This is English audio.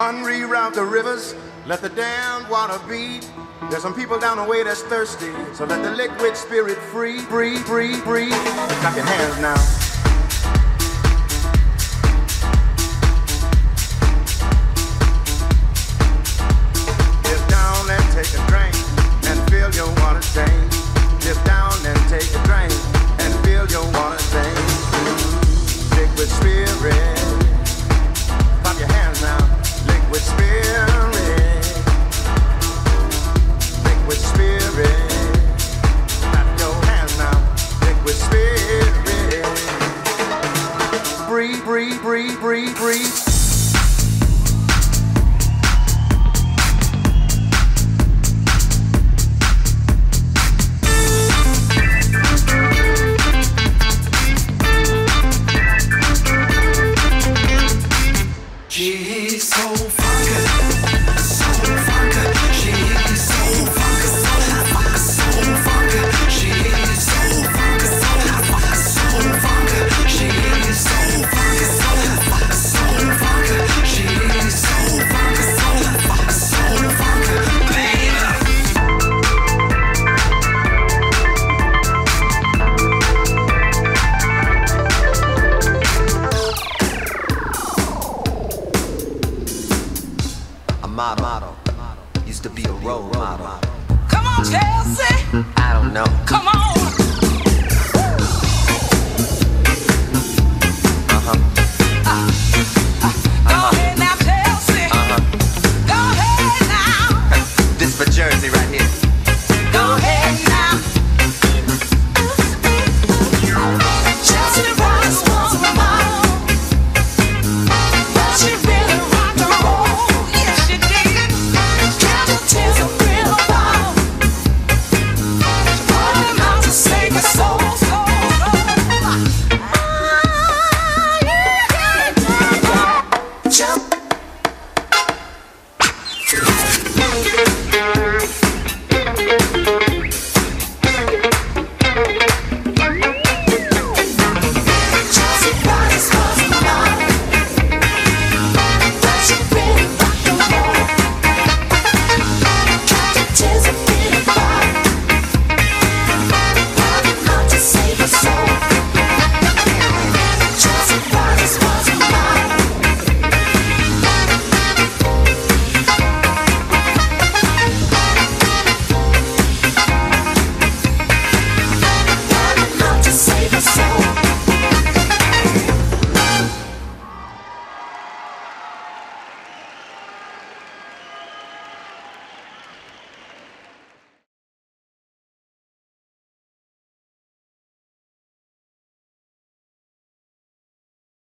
Unreroute the rivers, let the dammed water beat. There's some people down the way that's thirsty, so let the liquid spirit free, free, free, free. Clap your hands now. Used to be a role model. Come on, Chelsea. I don't know. Come on. Uh-huh. Uh, uh, go ahead now, Chelsea. Uh-huh. Go ahead now. this for Jersey right here.